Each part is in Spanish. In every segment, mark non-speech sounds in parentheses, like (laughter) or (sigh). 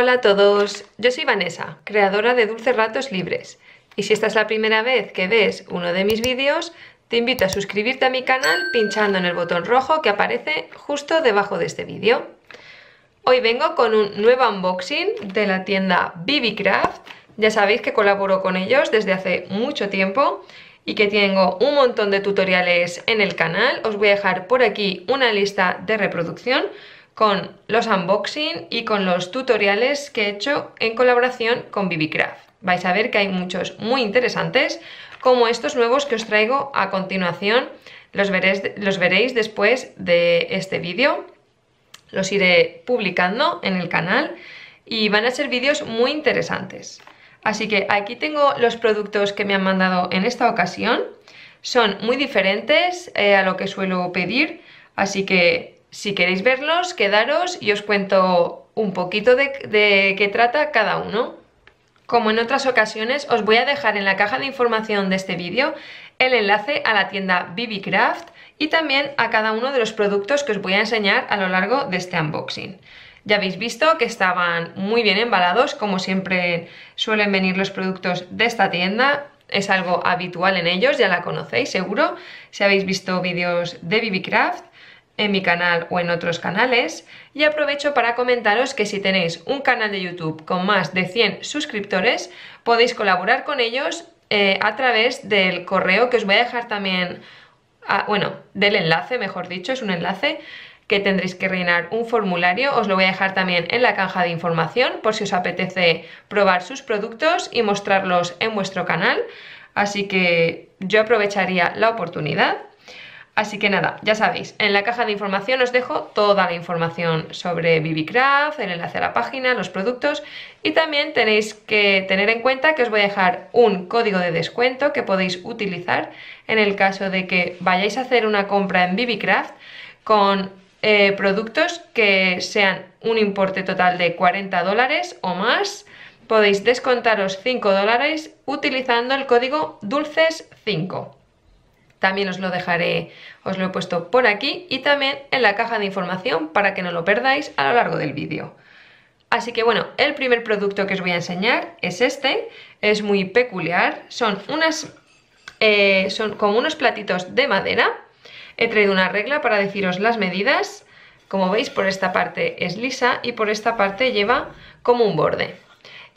Hola a todos, yo soy Vanessa, creadora de Dulces Ratos Libres. Y si esta es la primera vez que ves uno de mis vídeos, te invito a suscribirte a mi canal pinchando en el botón rojo que aparece justo debajo de este vídeo. Hoy vengo con un nuevo unboxing de la tienda BBCraft. Ya sabéis que colaboro con ellos desde hace mucho tiempo y que tengo un montón de tutoriales en el canal. Os voy a dejar por aquí una lista de reproducción con los unboxing y con los tutoriales que he hecho en colaboración con BBCraft. Vais a ver que hay muchos muy interesantes, como estos nuevos que os traigo a continuación. Los veréis, los veréis después de este vídeo. Los iré publicando en el canal y van a ser vídeos muy interesantes. Así que aquí tengo los productos que me han mandado en esta ocasión. Son muy diferentes eh, a lo que suelo pedir, así que si queréis verlos, quedaros y os cuento un poquito de, qué trata cada uno. Como en otras ocasiones, os voy a dejar en la caja de información de este vídeo el enlace a la tienda BBCraft y también a cada uno de los productos que os voy a enseñar a lo largo de este unboxing. Ya habéis visto que estaban muy bien embalados, como siempre suelen venir los productos de esta tienda. Es algo habitual en ellos, ya la conocéis seguro, si habéis visto vídeos de BBCraft en mi canal o en otros canales. Y aprovecho para comentaros que si tenéis un canal de YouTube con más de 100 suscriptores podéis colaborar con ellos eh, a través del correo que os voy a dejar también, bueno, del enlace mejor dicho, es un enlace que tendréis que rellenar un formulario, os lo voy a dejar también en la caja de información por si os apetece probar sus productos y mostrarlos en vuestro canal, así que yo aprovecharía la oportunidad Así que nada, ya sabéis, en la caja de información os dejo toda la información sobre BBCraft, el enlace a la página, los productos y también tenéis que tener en cuenta que os voy a dejar un código de descuento que podéis utilizar en el caso de que vayáis a hacer una compra en BBCraft con eh, productos que sean un importe total de 40 dólares o más. Podéis descontaros 5 dólares utilizando el código DULCES5. También os lo dejaré, os lo he puesto por aquí y también en la caja de información para que no lo perdáis a lo largo del vídeo. Así que bueno, el primer producto que os voy a enseñar es este, es muy peculiar, son unas, eh, son como unos platitos de madera, he traído una regla para deciros las medidas, como veis por esta parte es lisa y por esta parte lleva como un borde.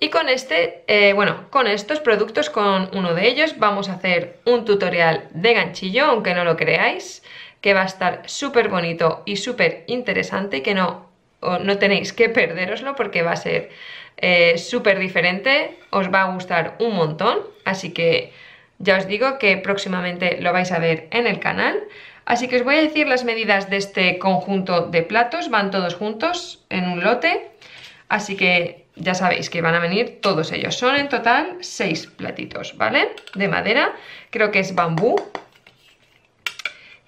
Y con este, eh, bueno, con estos productos, con uno de ellos, vamos a hacer un tutorial de ganchillo, aunque no lo creáis, que va a estar súper bonito y súper interesante y que no, no tenéis que perderoslo porque va a ser eh, súper diferente, os va a gustar un montón, así que ya os digo que próximamente lo vais a ver en el canal. Así que os voy a decir las medidas de este conjunto de platos, van todos juntos en un lote, así que ya sabéis que van a venir todos ellos. Son en total 6 platitos, ¿vale? De madera, creo que es bambú.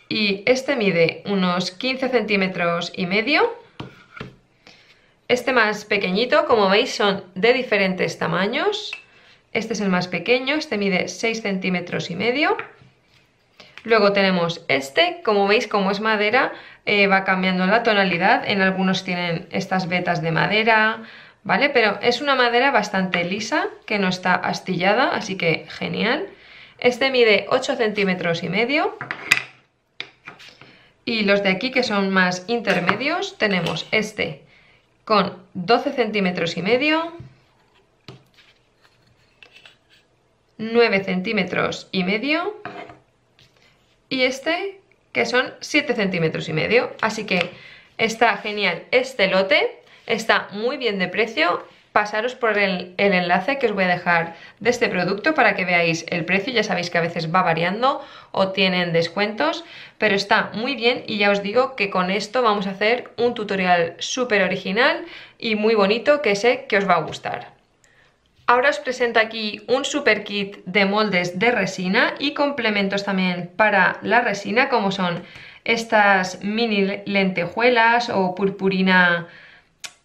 Y este mide unos 15 centímetros y medio. Este más pequeñito, como veis, son de diferentes tamaños. Este es el más pequeño, este mide 6 centímetros y medio. Luego tenemos este, como veis, como es madera, eh, va cambiando la tonalidad. En algunos tienen estas vetas de madera, ¿vale? Pero es una madera bastante lisa, que no está astillada, así que genial. Este mide 8 centímetros y medio. Y los de aquí, que son más intermedios, tenemos este con 12 centímetros y medio, 9 centímetros y medio y este que son 7 centímetros y medio. Así que está genial este lote. Está muy bien de precio. Pasaros por el, enlace que os voy a dejar de este producto para que veáis el precio. Ya sabéis que a veces va variando o tienen descuentos, pero está muy bien y ya os digo que con esto vamos a hacer un tutorial súper original y muy bonito que sé que os va a gustar. Ahora os presento aquí un super kit de moldes de resina y complementos también para la resina como son estas mini lentejuelas o purpurina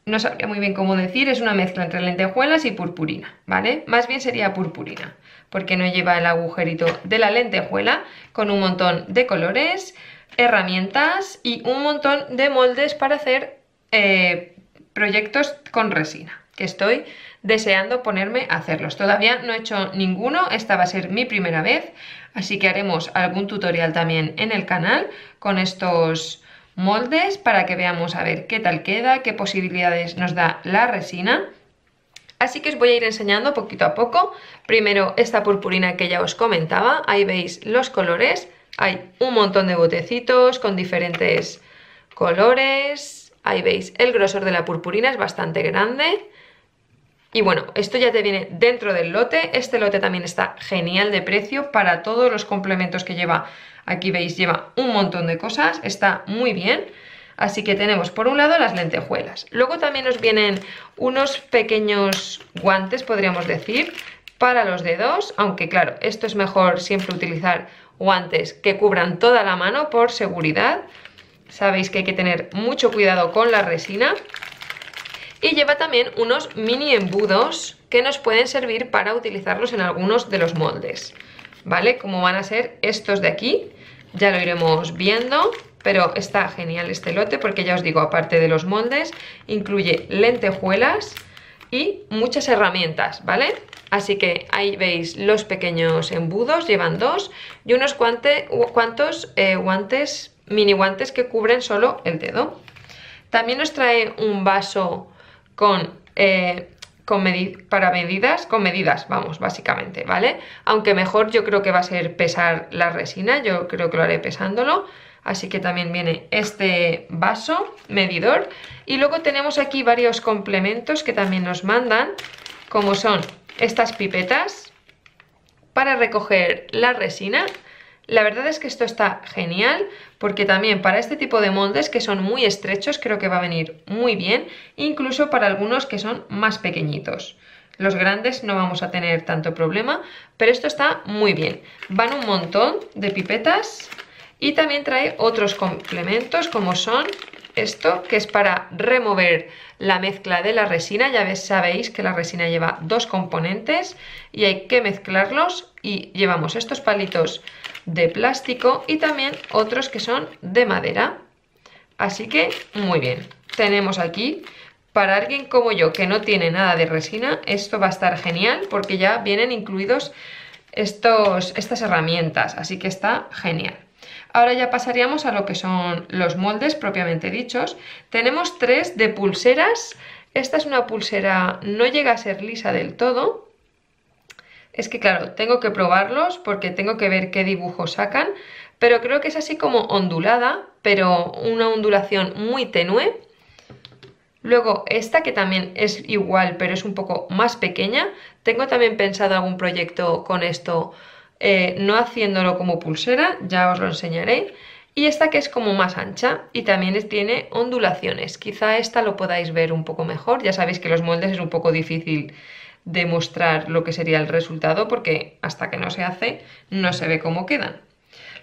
no sabría muy bien cómo decir, es una mezcla entre lentejuelas y purpurina, ¿vale? Más bien sería purpurina, porque no lleva el agujerito de la lentejuela, con un montón de colores, herramientas y un montón de moldes para hacer eh, proyectos con resina. que estoy deseando ponerme a hacerlos. Todavía no he hecho ninguno, esta va a ser mi primera vez, así que haremos algún tutorial también en el canal con estos moldes para que veamos a ver qué tal queda, qué posibilidades nos da la resina. Así que os voy a ir enseñando poquito a poco. Primero esta purpurina que ya os comentaba, ahí veis los colores. Hay un montón de botecitos con diferentes colores. Ahí veis, el grosor de la purpurina es bastante grande. Y bueno, esto ya te viene dentro del lote. Este lote también está genial de precio para todos los complementos que lleva. Aquí veis, lleva un montón de cosas, está muy bien. Así que tenemos por un lado las lentejuelas. Luego también nos vienen unos pequeños guantes, podríamos decir, para los dedos. Aunque claro, esto es mejor siempre utilizar guantes que cubran toda la mano por seguridad. Sabéis que hay que tener mucho cuidado con la resina. Y lleva también unos mini embudos que nos pueden servir para utilizarlos en algunos de los moldes, ¿vale? Como van a ser estos de aquí, ya lo iremos viendo, pero está genial este lote porque ya os digo, aparte de los moldes, incluye lentejuelas y muchas herramientas, ¿vale? Así que ahí veis los pequeños embudos, llevan dos y unos cuantos eh, guantes, mini guantes que cubren solo el dedo. También nos trae un vaso con, eh, para medidas, con medidas, vamos, básicamente, ¿vale? Aunque mejor yo creo que va a ser pesar la resina, yo creo que lo haré pesándolo. Así que también viene este vaso medidor. Y luego tenemos aquí varios complementos que también nos mandan, como son estas pipetas para recoger la resina la verdad es que esto está genial porque también para este tipo de moldes que son muy estrechos creo que va a venir muy bien, incluso para algunos que son más pequeñitos. Los grandes no vamos a tener tanto problema, pero esto está muy bien. Van un montón de pipetas y también trae otros complementos como son esto, que es para remover la mezcla de la resina. Ya ves, sabéis que la resina lleva dos componentes y hay que mezclarlos y llevamos estos palitos de plástico y también otros que son de madera. Así que muy bien. Tenemos aquí, para alguien como yo que no tiene nada de resina, esto va a estar genial porque ya vienen incluidos estos, estas herramientas, así que está genial. Ahora ya pasaríamos a lo que son los moldes propiamente dichos. Tenemos tres de pulseras. Esta es una pulsera, no llega a ser lisa del todo, es que claro, tengo que probarlos porque tengo que ver qué dibujos sacan, pero creo que es así como ondulada, pero una ondulación muy tenue. Luego esta que también es igual, pero es un poco más pequeña. Tengo también pensado algún proyecto con esto, eh, no haciéndolo como pulsera, ya os lo enseñaré. Y esta que es como más ancha y también tiene ondulaciones. Quizá esta lo podáis ver un poco mejor. Ya sabéis que los moldes es un poco difícil demostrar lo que sería el resultado porque hasta que no se hace no se ve cómo quedan.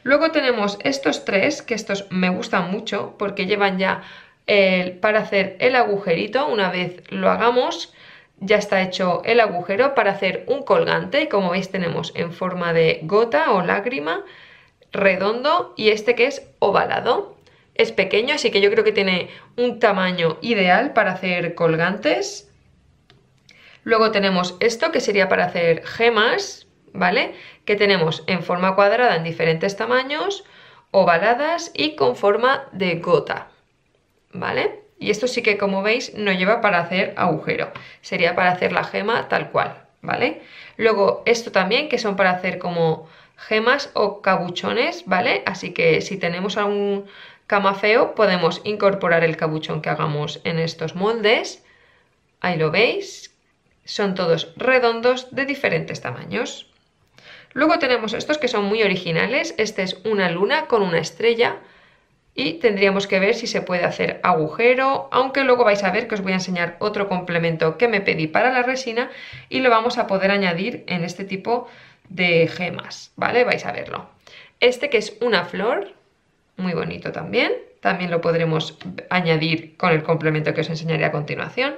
Luego tenemos estos tres, que estos me gustan mucho porque llevan ya para hacer el agujerito, una vez lo hagamos ya está hecho el agujero para hacer un colgante y como veis tenemos en forma de gota o lágrima, redondo y este que es ovalado. Es pequeño así que yo creo que tiene un tamaño ideal para hacer colgantes Luego tenemos esto que sería para hacer gemas, ¿vale? Que tenemos en forma cuadrada en diferentes tamaños, ovaladas y con forma de gota, ¿vale? Y esto sí que como veis no lleva para hacer agujero, sería para hacer la gema tal cual, ¿vale? Luego esto también que son para hacer como gemas o cabuchones, ¿vale? Así que si tenemos algún camafeo podemos incorporar el cabuchón que hagamos en estos moldes. Ahí lo veis, son todos redondos de diferentes tamaños. Luego tenemos estos que son muy originales. Este es una luna con una estrella y tendríamos que ver si se puede hacer agujero, aunque luego vais a ver que os voy a enseñar otro complemento que me pedí para la resina y lo vamos a poder añadir en este tipo de gemas, ¿vale? Vais a verlo. Este que es una flor, muy bonito también, también lo podremos añadir con el complemento que os enseñaré a continuación.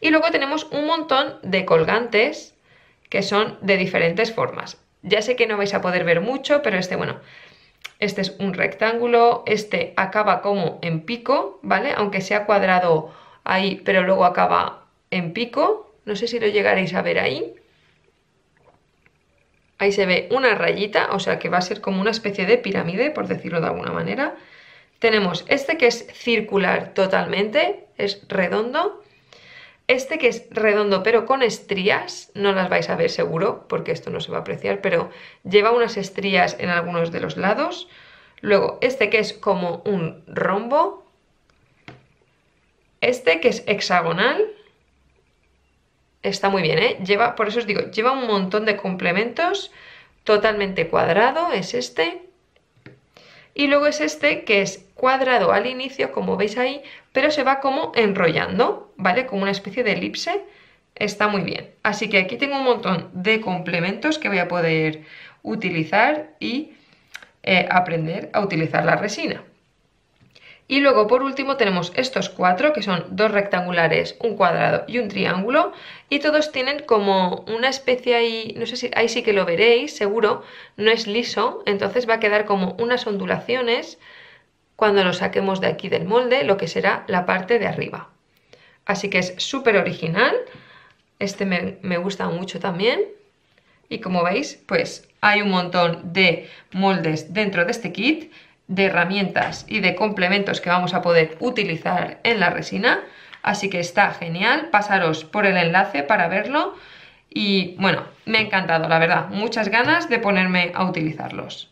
Y luego tenemos un montón de colgantes que son de diferentes formas. Ya sé que no vais a poder ver mucho, pero este, bueno, este es un rectángulo, este acaba como en pico, ¿vale? Aunque sea cuadrado ahí, pero luego acaba en pico, no sé si lo llegaréis a ver ahí. Ahí se ve una rayita, o sea que va a ser como una especie de pirámide, por decirlo de alguna manera. Tenemos este que es circular totalmente, es redondo. Este que es redondo pero con estrías, no las vais a ver seguro porque esto no se va a apreciar, pero lleva unas estrías en algunos de los lados. Luego este que es como un rombo. Este que es hexagonal. Está muy bien, ¿eh? Lleva, por eso os digo, lleva un montón de complementos. Totalmente cuadrado es este. Y luego es este que es cuadrado al inicio, como veis ahí, pero se va como enrollando, ¿vale? Como una especie de elipse. Está muy bien. Así que aquí tengo un montón de complementos que voy a poder utilizar y eh, aprender a utilizar la resina. Y luego por último tenemos estos cuatro que son dos rectangulares, un cuadrado y un triángulo y todos tienen como una especie ahí, no sé si ahí sí que lo veréis, seguro, no es liso, entonces va a quedar como unas ondulaciones cuando lo saquemos de aquí del molde, lo que será la parte de arriba. Así que es súper original, este me, me gusta mucho también y como veis pues hay un montón de moldes dentro de este kit de herramientas y de complementos que vamos a poder utilizar en la resina. Así que está genial, pasaros por el enlace para verlo y bueno, me ha encantado, la verdad, muchas ganas de ponerme a utilizarlos.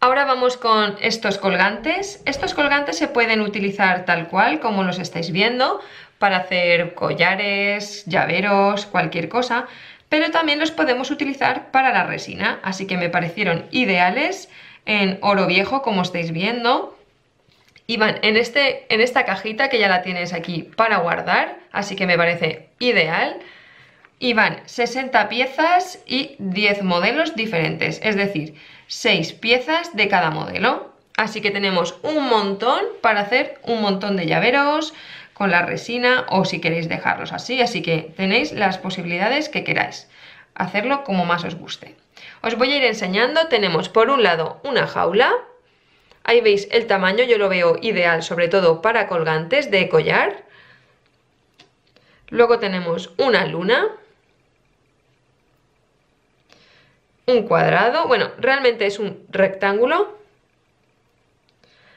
Ahora vamos con estos colgantes. Estos colgantes se pueden utilizar tal cual como los estáis viendo para hacer collares, llaveros, cualquier cosa, pero también los podemos utilizar para la resina, así que me parecieron ideales en oro viejo, como estáis viendo. Y van en, este, en esta cajita que ya la tienes aquí para guardar, así que me parece ideal. Y van 60 piezas y 10 modelos diferentes, es decir, 6 piezas de cada modelo. Así que tenemos un montón para hacer un montón de llaveros con la resina o si queréis dejarlos así. Así que tenéis las posibilidades que queráis. Hacerlo como más os guste. Os voy a ir enseñando, tenemos por un lado una jaula, ahí veis el tamaño, yo lo veo ideal sobre todo para colgantes de collar. Luego tenemos una luna, un cuadrado, bueno, realmente es un rectángulo.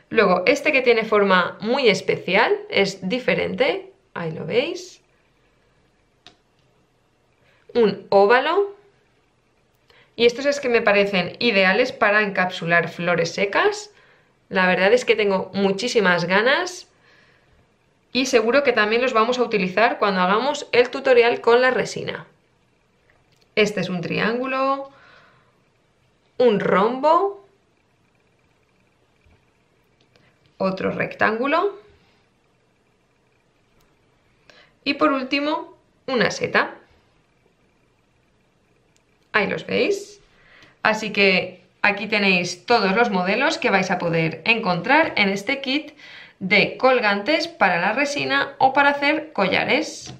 Luego, este que tiene forma muy especial, es diferente, ahí lo veis. Un óvalo, y estos es que me parecen ideales para encapsular flores secas. La verdad es que tengo muchísimas ganas y seguro que también los vamos a utilizar cuando hagamos el tutorial con la resina. Este es un triángulo, un rombo, otro rectángulo y por último una seta. Ahí los veis. Así que aquí tenéis todos los modelos que vais a poder encontrar en este kit de colgantes para la resina o para hacer collares.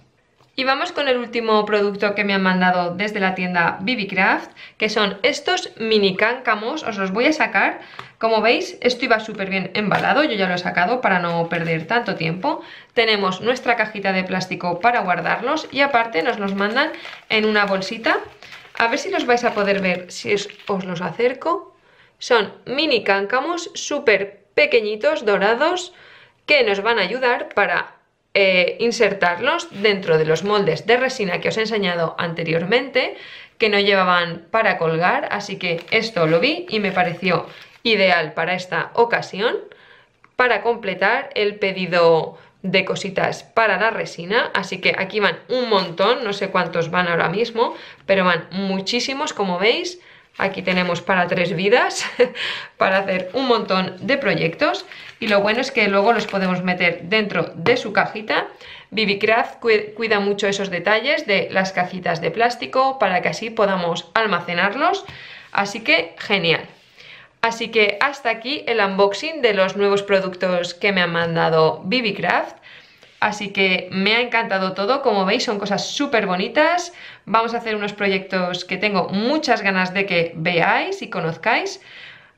Y vamos con el último producto que me han mandado desde la tienda BBCraft, que son estos mini cáncamos, os los voy a sacar. Como veis, esto iba súper bien embalado, yo ya lo he sacado para no perder tanto tiempo. Tenemos nuestra cajita de plástico para guardarlos y aparte nos los mandan en una bolsita a ver si los vais a poder ver si os los acerco. Son mini cáncamos súper pequeñitos, dorados, que nos van a ayudar para eh, insertarlos dentro de los moldes de resina que os he enseñado anteriormente, que no llevaban para colgar, así que esto lo vi y me pareció ideal para esta ocasión, para completar el pedido de cositas para la resina, así que aquí van un montón, no sé cuántos van ahora mismo, pero van muchísimos, como veis, aquí tenemos para tres vidas, (laughs) para hacer un montón de proyectos, y lo bueno es que luego los podemos meter dentro de su cajita, BBCraft cuida mucho esos detalles de las cajitas de plástico, para que así podamos almacenarlos, así que genial. Así que hasta aquí el unboxing de los nuevos productos que me han mandado BBCraft. Así que me ha encantado todo, como veis son cosas súper bonitas. Vamos a hacer unos proyectos que tengo muchas ganas de que veáis y conozcáis.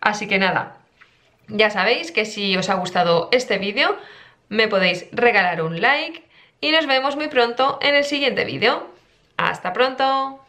Así que nada, ya sabéis que si os ha gustado este vídeo me podéis regalar un like y nos vemos muy pronto en el siguiente vídeo. ¡Hasta pronto!